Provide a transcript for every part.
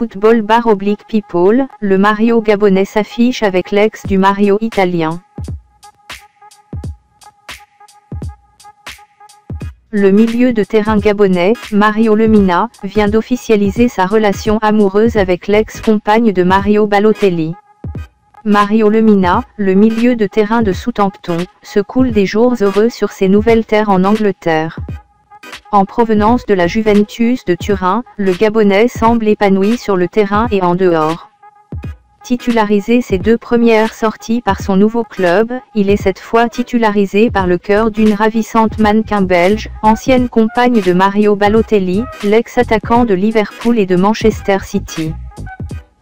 Football Bar Oblique People, le Mario gabonais s'affiche avec l'ex du Mario italien. Le milieu de terrain gabonais, Mario Lemina, vient d'officialiser sa relation amoureuse avec l'ex-compagne de Mario Balotelli. Mario Lemina, le milieu de terrain de Southampton, se coule des jours heureux sur ses nouvelles terres en Angleterre. En provenance de la Juventus de Turin, le Gabonais semble épanoui sur le terrain et en dehors. Titularisé ses deux premières sorties par son nouveau club, il est cette fois titularisé par le cœur d'une ravissante mannequin belge, ancienne compagne de Mario Balotelli, l'ex-attaquant de Liverpool et de Manchester City.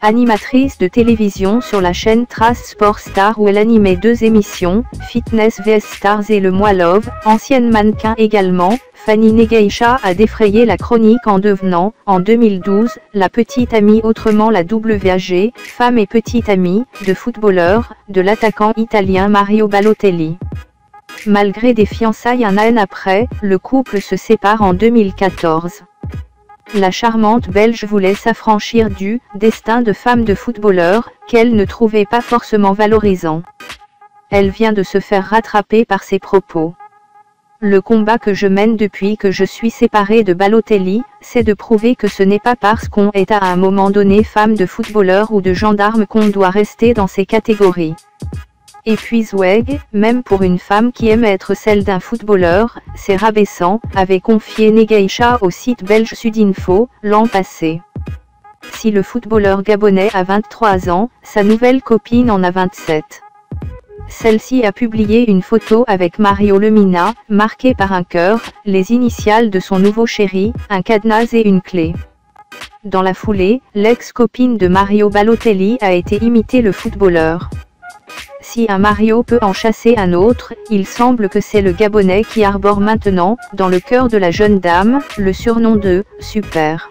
Animatrice de télévision sur la chaîne Trace Sport Star où elle animait deux émissions, Fitness vs Stars et Le Moi Love, ancienne mannequin également, Fanny Negaïcha a défrayé la chronique en devenant, en 2012, la petite amie autrement la WAG, femme et petite amie, de footballeur, de l'attaquant italien Mario Balotelli. Malgré des fiançailles un an après, le couple se sépare en 2014. La charmante Belge voulait s'affranchir du destin de femme de footballeur, qu'elle ne trouvait pas forcément valorisant. Elle vient de se faire rattraper par ses propos. Le combat que je mène depuis que je suis séparée de Balotelli, c'est de prouver que ce n'est pas parce qu'on est à un moment donné femme de footballeur ou de gendarme qu'on doit rester dans ces catégories. Et puis Zweg, même pour une femme qui aime être celle d'un footballeur, c'est rabaissant, avait confié Negaïcha au site belge Sudinfo, l'an passé. Si le footballeur gabonais a 23 ans, sa nouvelle copine en a 27. Celle-ci a publié une photo avec Mario Lemina, marquée par un cœur, les initiales de son nouveau chéri, un cadenas et une clé. Dans la foulée, l'ex-copine de Mario Balotelli a été imité le footballeur. Si un Mario peut en chasser un autre, il semble que c'est le Gabonais qui arbore maintenant, dans le cœur de la jeune dame, le surnom de « Super ».